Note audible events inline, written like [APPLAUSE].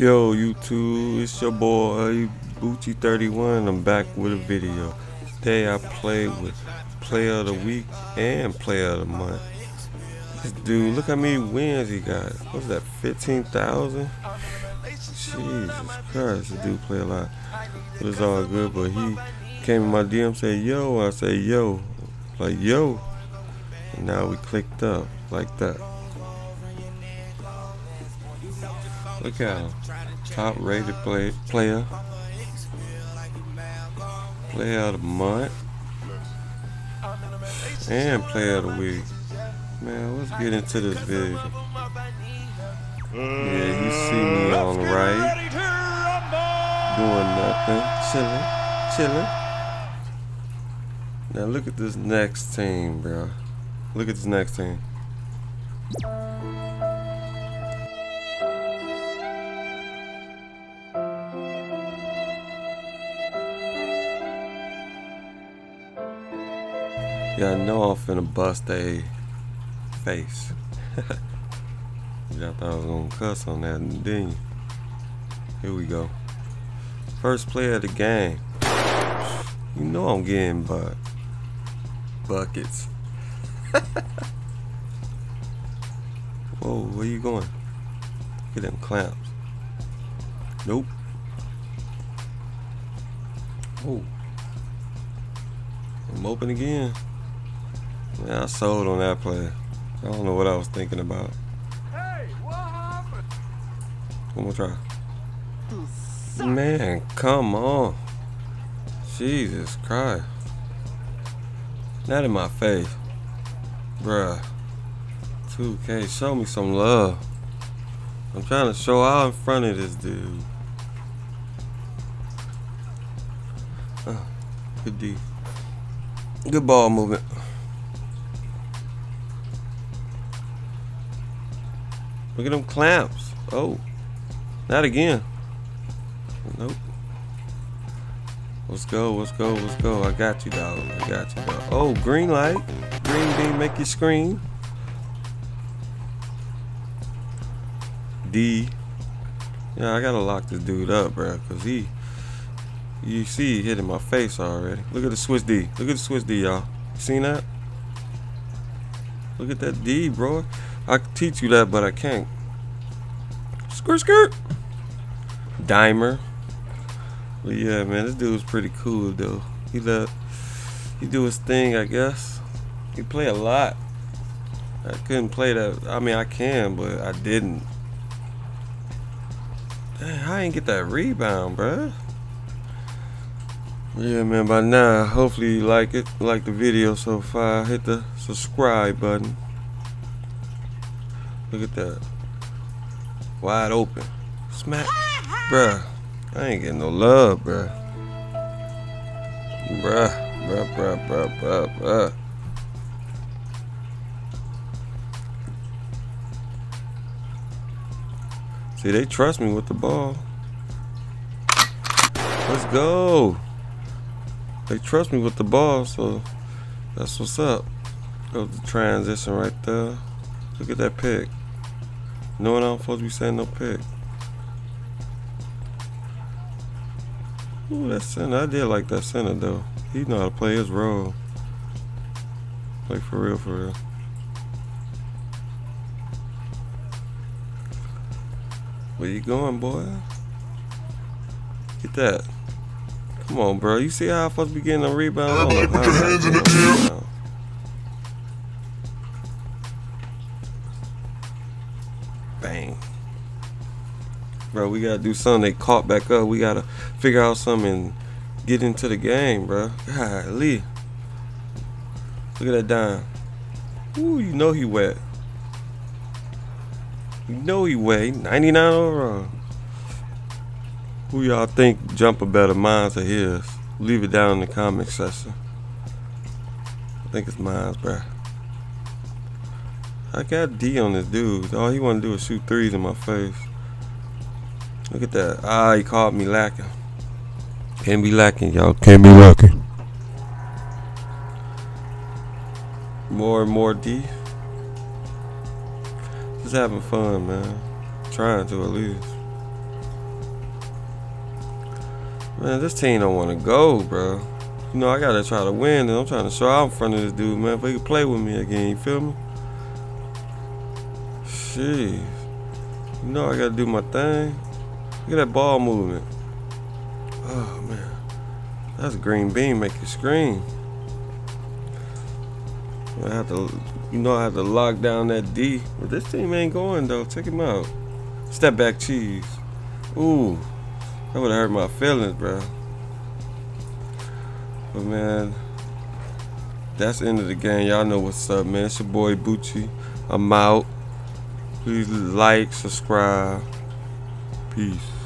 Yo, YouTube, it's your boy Boochie31. I'm back with a video. Today I played with Player of the Week and Player of the Month. This dude, look how many wins he got. What's that, 15,000? Jesus Christ, this dude play a lot. But it's all good, but he came in my DM said, yo, I said, yo. Like, yo. And now we clicked up like that. Look at. Top rated play, player. Player of the month. And player of the week. Man, let's get into this video. Yeah, you see me on the right. Doing nothing. Chilling. Chilling. Now look at this next team, bro. Look at this next team. Yeah, I know I'm finna bust a face. [LAUGHS] Y'all thought I was gonna cuss on that, didn't you? Here we go. First player of the game. You know I'm getting but buckets. [LAUGHS] Whoa, where you going? Get them clamps. Nope. Oh. I'm open again. Yeah, I sold on that play. I don't know what I was thinking about. Hey, what happened? One more try. Man, come on. Jesus Christ. Not in my face. Bruh. 2K, show me some love. I'm trying to show out in front of this dude. Uh, good D. Good ball movement. Look at them clamps. Oh. Not again. Nope. Let's go, let's go, let's go. I got you, dog. I got you, dog. Oh, green light. Green bean make you scream. D. Yeah, I gotta lock this dude up, bro, because he, you see he hitting my face already. Look at the Swiss D. Look at the Swiss D, y'all. Seen that? Look at that D, bro. I could teach you that, but I can't. Skirt, skirt. Dimer. But yeah, man, this dude's pretty cool though. He let he do his thing, I guess. He play a lot. I couldn't play that. I mean, I can, but I didn't. Dang, I ain't get that rebound, bruh. Yeah, man, by now, hopefully you like it. Like the video so far. Hit the subscribe button. Look at that. Wide open. Smack. Bruh. I ain't getting no love, bruh. Bruh. Bruh, bruh, bruh, bruh, bruh. See, they trust me with the ball. Let's go. They trust me with the ball, so that's what's up. Go to transition right there. Look at that pick. Knowing I'm supposed to be saying no pick. Ooh, that center. I did like that center though. He know how to play his role. Like for real, for real. Where you going, boy? Get that. Come on, bro. You see how I'm supposed to be getting a rebound? Put your hands in the air. Bro, we gotta do something. They caught back up. We gotta figure out something and get into the game, bro. Golly. Look at that dime. Ooh, you know he wet. You know he wet. He 99 overall. Who y'all think jump jumper better, mine or his? Leave it down in the comment section. I think it's mine, bro. I got D on this dude. All he want to do is shoot threes in my face. Look at that. Ah, he called me lacking. Can't be lacking, y'all. Can't be lacking. More and more D. Just having fun, man. Trying to at least. Man, this team don't want to go, bro. You know, I gotta try to win, and I'm trying to show out in front of this dude, man. If he can play with me again, you feel me? Jeez. You know I gotta do my thing. Look at that ball movement. Oh man. That's a green bean make you scream. I have to you know I have to lock down that D. But this team ain't going though. Check him out. Step back cheese. Ooh. That would have hurt my feelings, bro. But man, that's the end of the game. Y'all know what's up, man. It's your boy Boochie. I'm out. Please like, subscribe. Peace.